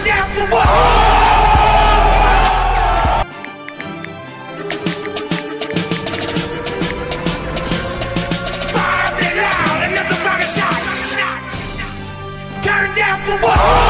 it down for what? Fire it out, another round of shots. Turn down for what?